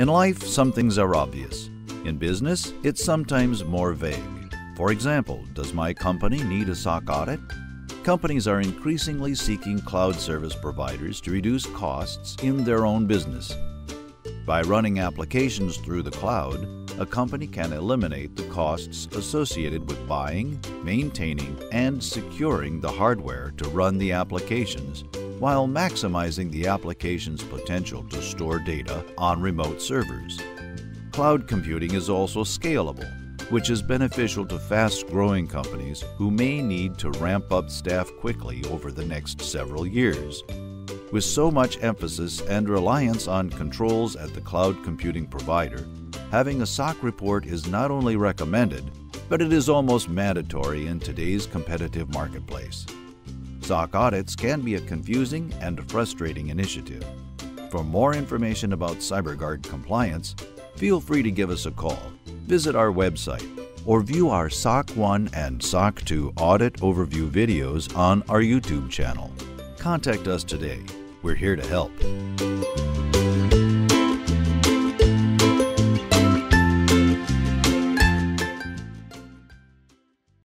In life, some things are obvious. In business, it's sometimes more vague. For example, does my company need a SOC audit? Companies are increasingly seeking cloud service providers to reduce costs in their own business. By running applications through the cloud, a company can eliminate the costs associated with buying, maintaining, and securing the hardware to run the applications while maximizing the application's potential to store data on remote servers. Cloud computing is also scalable, which is beneficial to fast growing companies who may need to ramp up staff quickly over the next several years. With so much emphasis and reliance on controls at the cloud computing provider, having a SOC report is not only recommended, but it is almost mandatory in today's competitive marketplace. SOC audits can be a confusing and frustrating initiative. For more information about CyberGuard compliance, feel free to give us a call, visit our website, or view our SOC 1 and SOC 2 audit overview videos on our YouTube channel. Contact us today. We're here to help.